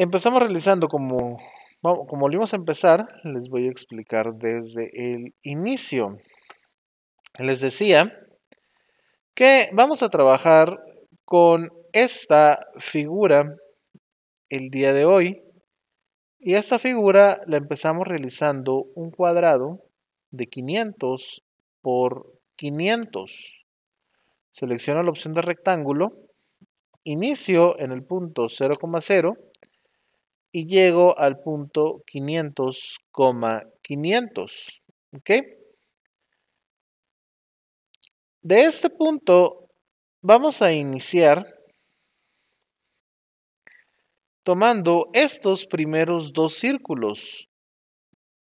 Empezamos realizando como, como volvimos a empezar, les voy a explicar desde el inicio. Les decía que vamos a trabajar con esta figura el día de hoy y esta figura la empezamos realizando un cuadrado de 500 por 500. Selecciono la opción de rectángulo, inicio en el punto 0,0 y llego al punto 500, 500. ¿Ok? De este punto vamos a iniciar tomando estos primeros dos círculos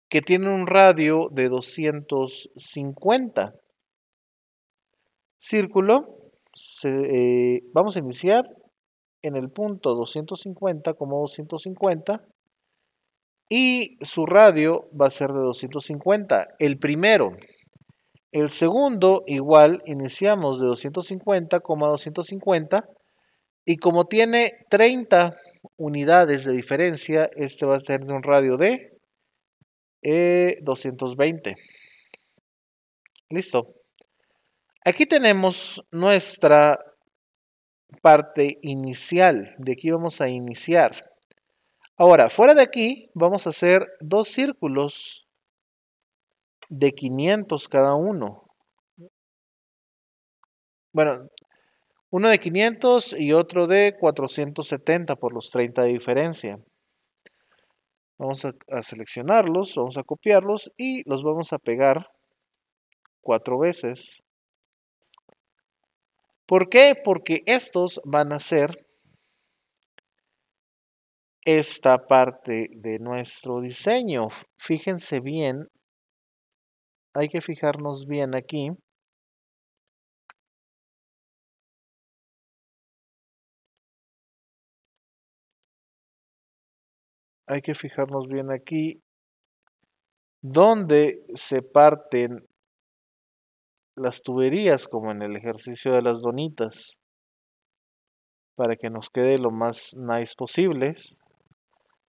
que tienen un radio de 250. Círculo, eh, vamos a iniciar en el punto 250 como 250 y su radio va a ser de 250. El primero. El segundo, igual, iniciamos de 250, 250 y como tiene 30 unidades de diferencia, este va a tener un radio de 220. Eh, Listo. Aquí tenemos nuestra parte inicial. De aquí vamos a iniciar. Ahora, fuera de aquí, vamos a hacer dos círculos de 500 cada uno. Bueno, uno de 500 y otro de 470 por los 30 de diferencia. Vamos a, a, seleccionarlos, vamos a copiarlos y los vamos a pegar cuatro veces. ¿Por qué? Porque estos van a ser esta parte de nuestro diseño. Fíjense bien, hay que fijarnos bien aquí. Hay que fijarnos bien aquí donde se parten las tuberías como en el ejercicio de las donitas para que nos quede lo más nice posible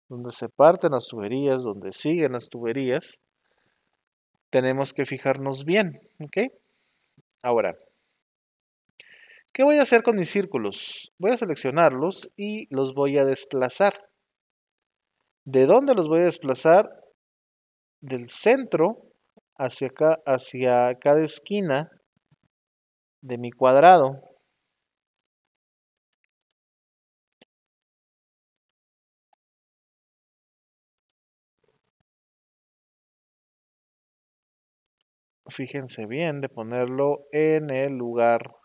donde se parten las tuberías, donde siguen las tuberías tenemos que fijarnos bien ¿ok? ahora ¿qué voy a hacer con mis círculos? voy a seleccionarlos y los voy a desplazar ¿de dónde los voy a desplazar? del centro hacia acá, hacia cada esquina de mi cuadrado. Fíjense bien de ponerlo en el lugar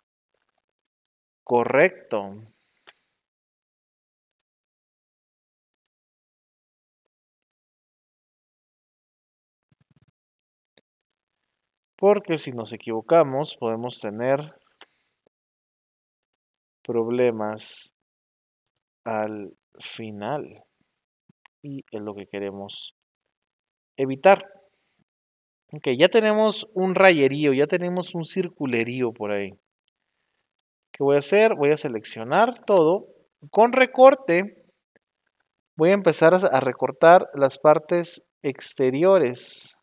correcto. Porque si nos equivocamos podemos tener problemas al final y es lo que queremos evitar. Ok, ya tenemos un rayerío, ya tenemos un circulerío por ahí. ¿Qué voy a hacer? Voy a seleccionar todo. Con recorte voy a empezar a recortar las partes exteriores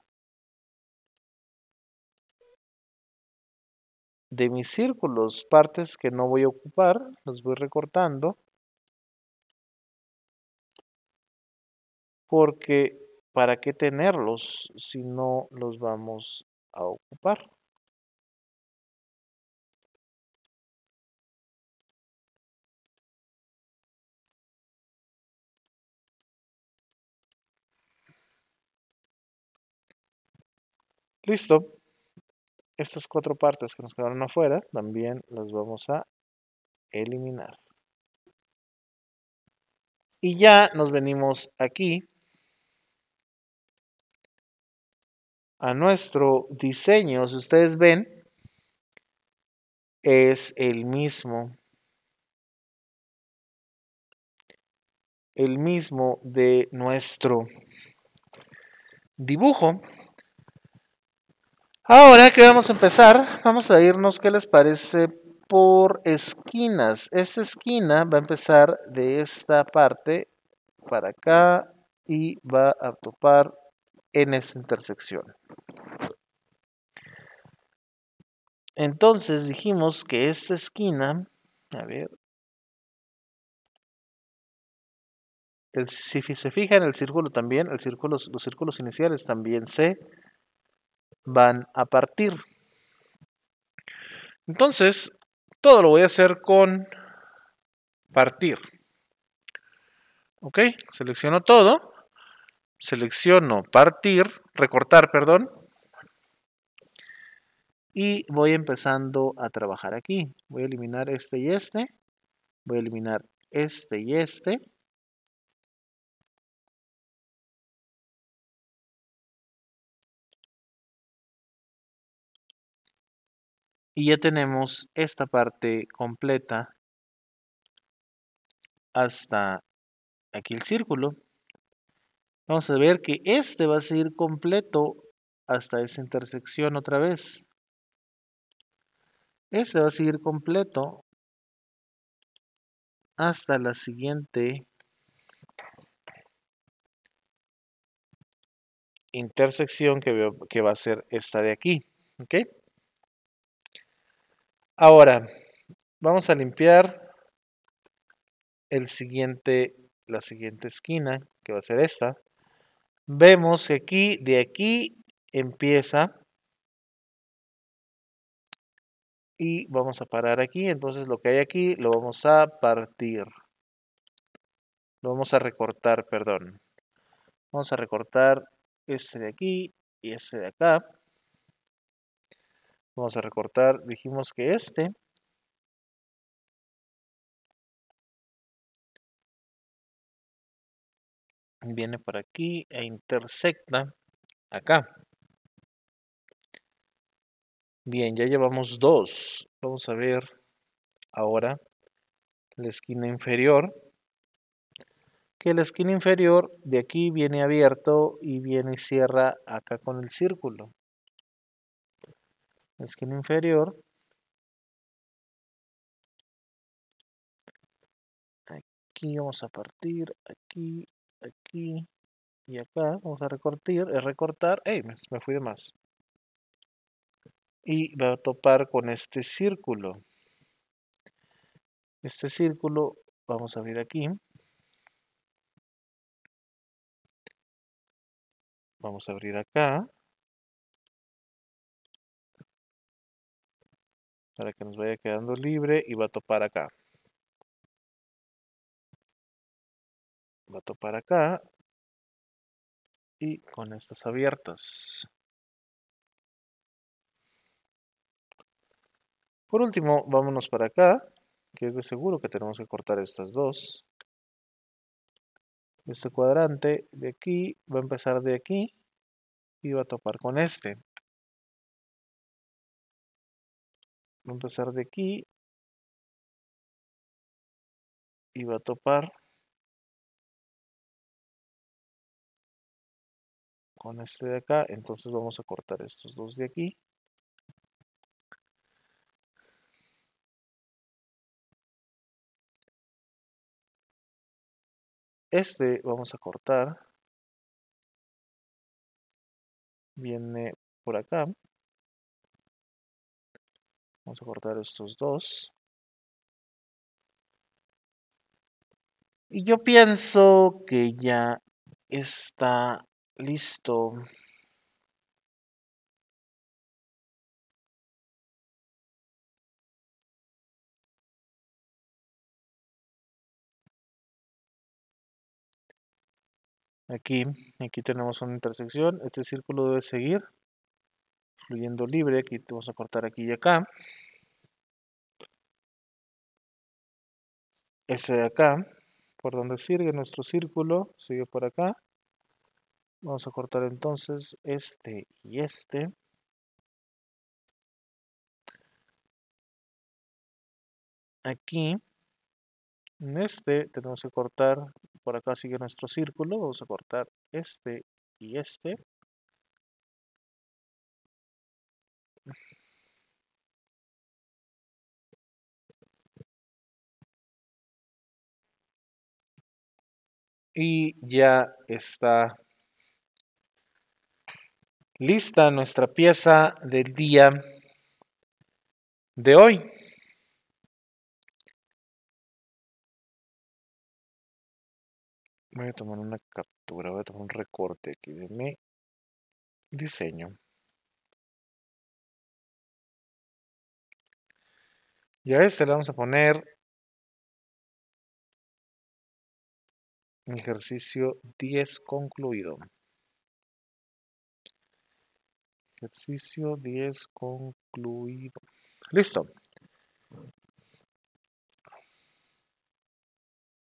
de mis círculos, partes que no voy a ocupar, los voy recortando. Porque, ¿para qué tenerlos si no los vamos a ocupar? Listo estas cuatro partes que nos quedaron afuera también las vamos a eliminar. Y ya nos venimos aquí a nuestro diseño. Si ustedes ven, es el mismo. El mismo de nuestro dibujo. Ahora que vamos a empezar, vamos a irnos, ¿qué les parece? Por esquinas. Esta esquina va a empezar de esta parte para acá y va a topar en esta intersección. Entonces dijimos que esta esquina, a ver, si se fijan el círculo también, el círculo, los círculos iniciales también se van a partir. Entonces, todo lo voy a hacer con partir. Ok, selecciono todo, selecciono partir, recortar, perdón, y voy empezando a trabajar aquí. Voy a eliminar este y este, voy a eliminar este y este, y ya tenemos esta parte completa hasta aquí el círculo. Vamos a ver que este va a seguir completo hasta esa intersección otra vez. Este va a seguir completo hasta la siguiente intersección que, que va a ser esta de aquí. ¿ok?, Ahora, vamos a limpiar el siguiente, la siguiente esquina, que va a ser esta. Vemos que aquí, de aquí empieza y vamos a parar aquí. Entonces lo que hay aquí lo vamos a partir. Lo vamos a recortar, perdón. Vamos a recortar este de aquí y este de acá. Vamos a recortar, dijimos que este viene por aquí e intersecta acá. Bien, ya llevamos dos. Vamos a ver ahora la esquina inferior. Que la esquina inferior de aquí viene abierto y viene y cierra acá con el círculo esquina inferior. Aquí vamos a partir aquí aquí y acá vamos a recortar recortar. ¡Ey! me, me fui de más. Y va a topar con este círculo. Este círculo vamos a abrir aquí. Vamos a abrir acá para que nos vaya quedando libre y va a topar acá. Va a topar acá y con estas abiertas. Por último, vámonos para acá, que es de seguro que tenemos que cortar estas dos. Este cuadrante de aquí va a empezar de aquí y va a topar con este. Va a empezar de aquí. Y va a topar. Con este de acá entonces vamos a cortar estos dos de aquí. Este vamos a cortar. Viene por acá Vamos a cortar estos dos. Y yo pienso que ya está listo. Aquí, aquí tenemos una intersección. Este círculo debe seguir fluyendo libre, aquí vamos a cortar aquí y acá. Ese de acá, por donde sigue nuestro círculo, sigue por acá. Vamos a cortar entonces este y este. Aquí, en este tenemos que cortar, por acá sigue nuestro círculo, vamos a cortar este y este. Y ya está lista nuestra pieza del día de hoy. Voy a tomar una captura, voy a tomar un recorte aquí de mi diseño. Y a este le vamos a poner ejercicio 10 concluido. Ejercicio 10 concluido. Listo.